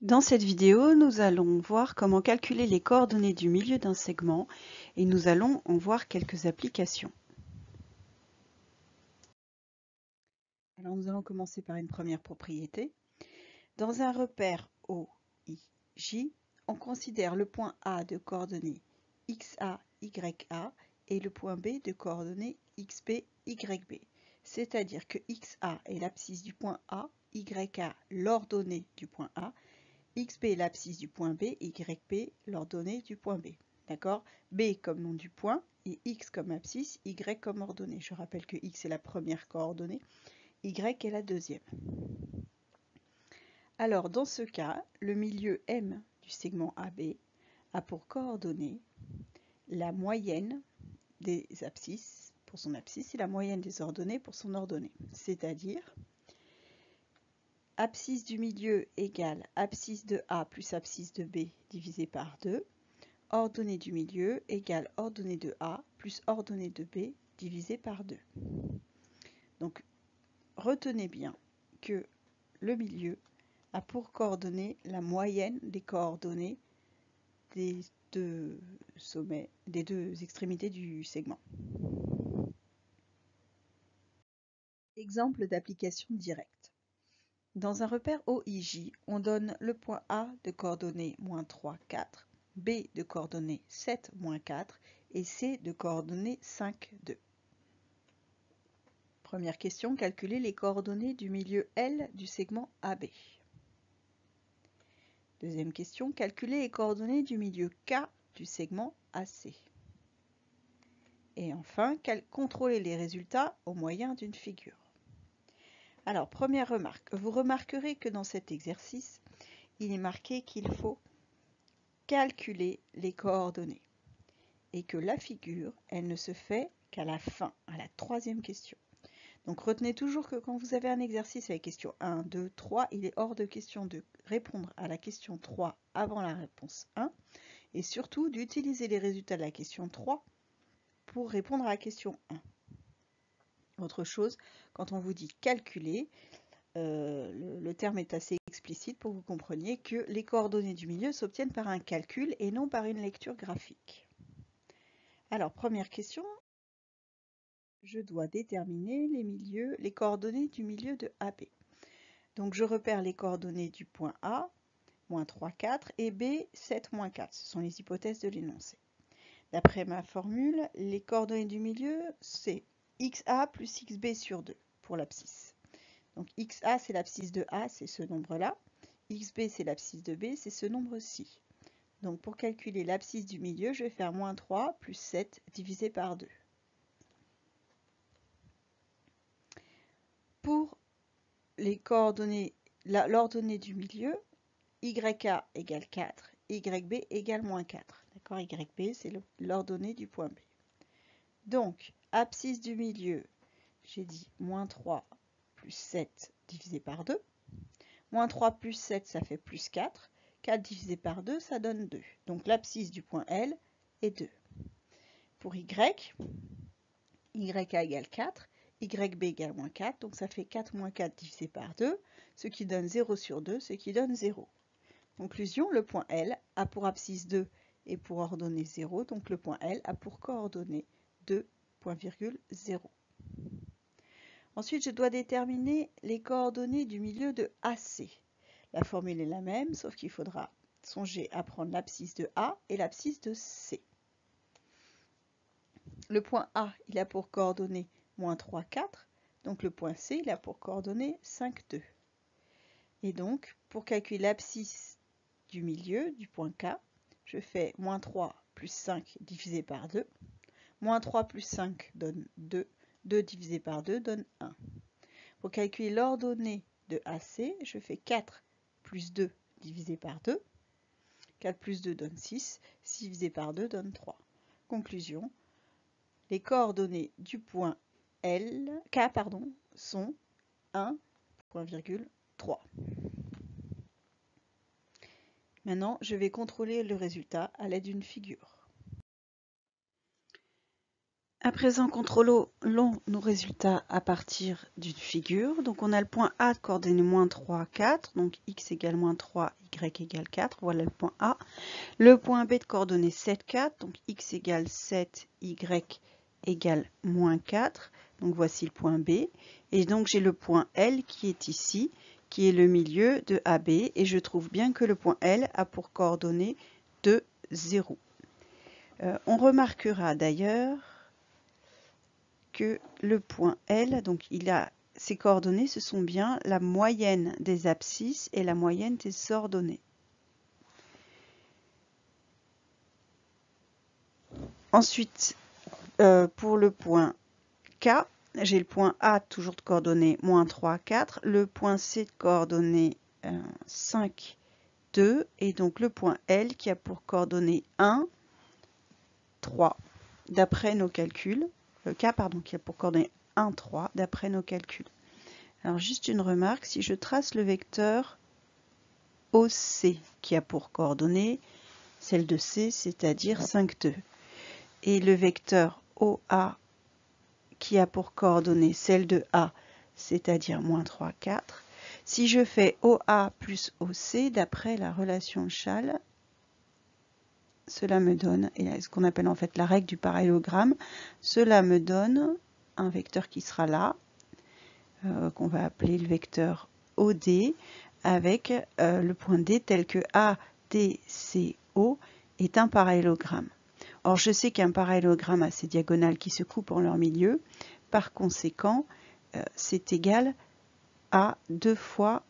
Dans cette vidéo, nous allons voir comment calculer les coordonnées du milieu d'un segment et nous allons en voir quelques applications. Alors nous allons commencer par une première propriété. Dans un repère OIJ, on considère le point A de coordonnées XA, YA et le point B de coordonnées XB, YB. C'est-à-dire que XA est l'abscisse du point A, YA l'ordonnée du point A xb est l'abscisse du point B, yb l'ordonnée du point B. D'accord? B comme nom du point et x comme abscisse, y comme ordonnée. Je rappelle que x est la première coordonnée, y est la deuxième. Alors dans ce cas, le milieu M du segment AB a pour coordonnée la moyenne des abscisses pour son abscisse et la moyenne des ordonnées pour son ordonnée. C'est-à-dire abscisse du milieu égale abscisse de A plus abscisse de B divisé par 2. Ordonnée du milieu égale ordonnée de A plus ordonnée de B divisé par 2. Donc, retenez bien que le milieu a pour coordonnée la moyenne des coordonnées des deux sommets, des deux extrémités du segment. Exemple d'application directe. Dans un repère OIJ, on donne le point A de coordonnées moins 3, 4, B de coordonnées 7, moins 4 et C de coordonnées 5, 2. Première question, calculer les coordonnées du milieu L du segment AB. Deuxième question, calculer les coordonnées du milieu K du segment AC. Et enfin, contrôler les résultats au moyen d'une figure. Alors, première remarque, vous remarquerez que dans cet exercice, il est marqué qu'il faut calculer les coordonnées et que la figure, elle ne se fait qu'à la fin, à la troisième question. Donc retenez toujours que quand vous avez un exercice avec question 1, 2, 3, il est hors de question de répondre à la question 3 avant la réponse 1 et surtout d'utiliser les résultats de la question 3 pour répondre à la question 1. Autre chose, quand on vous dit calculer, euh, le, terme est assez explicite pour que vous compreniez que les coordonnées du milieu s'obtiennent par un calcul et non par une lecture graphique. Alors, première question, je dois déterminer les, milieux, les coordonnées du milieu de AB. Donc, je repère les coordonnées du point A, moins 3, 4, et B, 7, moins 4. Ce sont les hypothèses de l'énoncé. D'après ma formule, les coordonnées du milieu, c'est xa plus xb sur 2 pour l'abscisse. Donc xa c'est l'abscisse de A, c'est ce nombre-là. xb c'est l'abscisse de B, c'est ce nombre-ci. Donc pour calculer l'abscisse du milieu, je vais faire moins 3 plus 7 divisé par 2. Pour les coordonnées, l'ordonnée du milieu, YA égale 4, YB égale moins 4. D'accord YB, c'est l'ordonnée du point B. Donc, abscisse du milieu, j'ai dit moins 3 plus 7 divisé par 2. Moins 3 plus 7, ça fait plus 4. 4 divisé par 2, ça donne 2. Donc l'abscisse du point L est 2. Pour Y, YA égale 4, YB égale moins 4, donc ça fait 4 moins 4 divisé par 2, ce qui donne 0 sur 2, ce qui donne 0. Conclusion, le point L a pour abscisse 2 et pour ordonnée 0, donc le point L a pour coordonnée 2 0. Ensuite, je dois déterminer les coordonnées du milieu de AC. La formule est la même, sauf qu'il faudra songer à prendre l'abscisse de A et l'abscisse de C. Le point A, il a pour coordonnées moins 3, 4. Donc le point C, il a pour coordonnées 5, 2. Et donc, pour calculer l'abscisse du milieu, du point K, je fais moins 3 plus 5 divisé par 2. Moins 3 plus 5 donne 2. 2 divisé par 2 donne 1. Pour calculer l'ordonnée de AC, je fais 4 plus 2 divisé par 2. 4 plus 2 donne 6. 6 divisé par 2 donne 3. Conclusion. Les coordonnées du point L, K pardon, sont 1,3. Maintenant, je vais contrôler le résultat à l'aide d'une figure. À présent, contrôlons nos résultats à partir d'une figure. Donc on a le point A de coordonnées moins 3, 4, donc x égale moins 3, y égale 4, voilà le point A. Le point B de coordonnées 7, 4, donc x égale 7, y égale moins 4, donc voici le point B. Et donc j'ai le point L qui est ici, qui est le milieu de AB, et je trouve bien que le point L a pour coordonnées de 0. Euh, on remarquera d'ailleurs que le point L, donc il a ses coordonnées, ce sont bien la moyenne des abscisses et la moyenne des ordonnées. Ensuite, euh, pour le point K, j'ai le point A toujours de coordonnées moins 3, 4, le point C de coordonnées 5, euh, 2, et donc le point L qui a pour coordonnées 1, 3, d'après nos calculs le K pardon, qui a pour coordonnées 1, 3 d'après nos calculs. Alors juste une remarque, si je trace le vecteur OC qui a pour coordonnées celle de C, c'est-à-dire 5, 2, et le vecteur OA qui a pour coordonnées celle de A, c'est-à-dire moins 3, 4, si je fais OA plus OC, d'après la relation Chal, cela me donne, et ce qu'on appelle en fait la règle du parallélogramme, cela me donne un vecteur qui sera là, euh, qu'on va appeler le vecteur OD, avec euh, le point D tel que ADCO est un parallélogramme. Or, je sais qu'un parallélogramme a ses diagonales qui se coupent en leur milieu. Par conséquent, euh, c'est égal à deux fois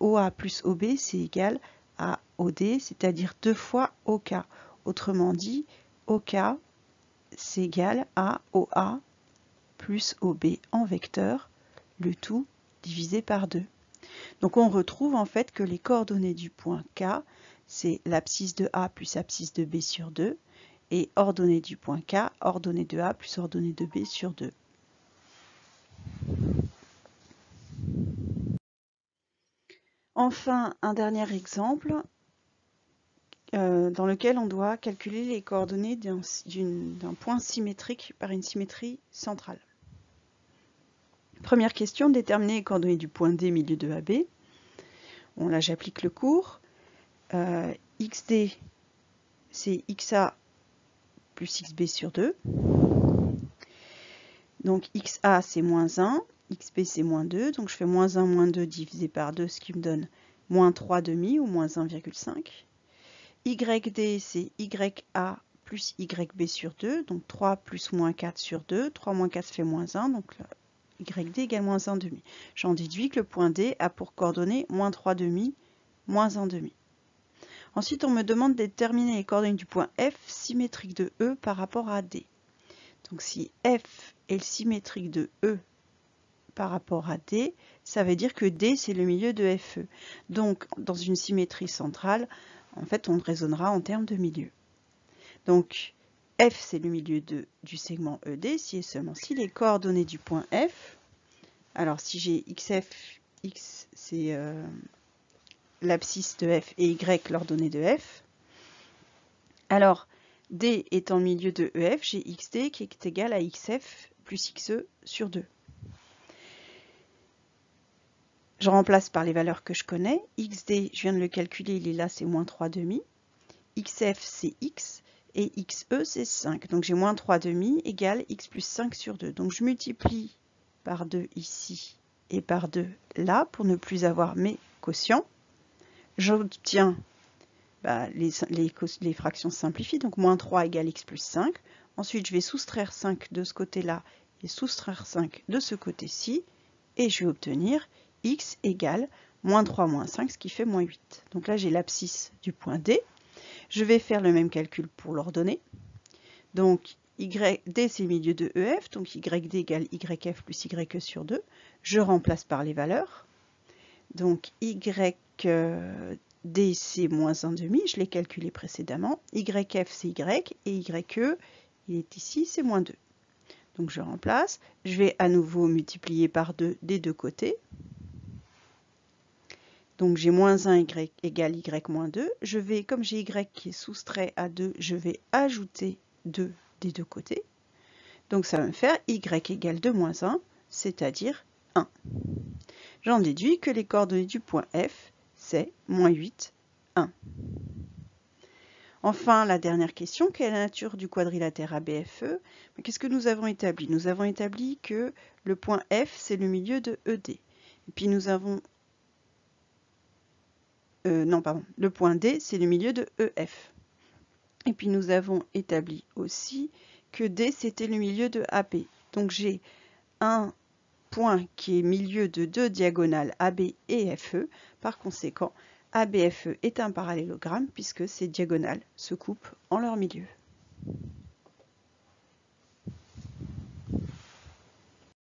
OA plus OB, c'est égal à OD, c'est-à dire deux fois OK. Autrement dit, OK, c'est égal à OA plus OB en vecteur, le tout divisé par 2. Donc on retrouve en fait que les coordonnées du point K, c'est l'abscisse de A plus abscisse de B sur 2, et ordonnée du point K, ordonnée de A plus ordonnée de B sur 2. Enfin, un dernier exemple, euh, dans lequel on doit calculer les coordonnées d'un point symétrique par une symétrie centrale. Première question, déterminer les coordonnées du point D milieu de AB. Là, j'applique le cours. Euh, XD, c'est XA plus XB sur 2. Donc XA, c'est moins 1. XB, c'est moins 2. Donc je fais moins 1, moins 2 divisé par 2, ce qui me donne moins 3 demi ou moins 1,5. YD, c'est YA plus YB sur 2, donc 3 plus moins 4 sur 2. 3 moins 4 fait moins 1, donc YD égale moins 1 demi. J'en déduis que le point D a pour coordonnées moins 3 demi, moins 1 demi. Ensuite, on me demande de déterminer les coordonnées du point F symétrique de E par rapport à D. Donc si F est symétrique de E par rapport à D, ça veut dire que D c'est le milieu de FE. Donc dans une symétrie centrale, en fait, on raisonnera en termes de milieu. Donc, F, c'est le milieu du segment ED, si et seulement si les coordonnées du point F, alors si j'ai XF, X, c'est euh, l'abscisse de F, et Y, l'ordonnée de F, alors, D étant milieu de EF, j'ai XD qui est égal à XF plus XE sur 2. Je remplace par les valeurs que je connais. XD, je viens de le calculer, il est là, c'est moins 3 demi. XF, c'est X. Et XE, c'est 5. Donc j'ai moins 3 demi égale X plus 5 sur 2. Donc je multiplie par 2 ici et par 2 là pour ne plus avoir mes quotients. J'obtiens bah, les, fractions simplifient, donc moins 3 égale x plus 5. Ensuite, je vais soustraire 5 de ce côté-là et soustraire 5 de ce côté-ci, et je vais obtenir x égale moins 3 moins 5, ce qui fait moins 8. Donc là, j'ai l'abscisse du point D. Je vais faire le même calcul pour l'ordonnée. Donc, y, D, c'est milieu de EF, donc YD égale YF plus YE sur 2. Je remplace par les valeurs. Donc, YD, c'est moins 1,5, je l'ai calculé précédemment. YF, c'est Y, et YE, il est ici, c'est moins 2. Donc, je remplace. Je vais à nouveau multiplier par 2 des deux côtés. Donc j'ai moins 1 y égale y moins 2. Je vais, comme j'ai y qui est soustrait à 2, je vais ajouter 2 des deux côtés. Donc ça va me faire y égale 2 moins 1, c'est-à-dire 1. J'en déduis que les coordonnées du point F, c'est moins 8, 1. Enfin, la dernière question, quelle est la nature du quadrilatère ABFE Qu'est-ce que nous avons établi? Nous avons établi que le point F, c'est le milieu de ED. Et puis nous avons... Euh, non, pardon. Le point D, c'est le milieu de EF. Et puis nous avons établi aussi que D, c'était le milieu de AB. Donc j'ai un point qui est milieu de deux diagonales AB et FE. Par conséquent, ABFE est un parallélogramme puisque ces diagonales se coupent en leur milieu.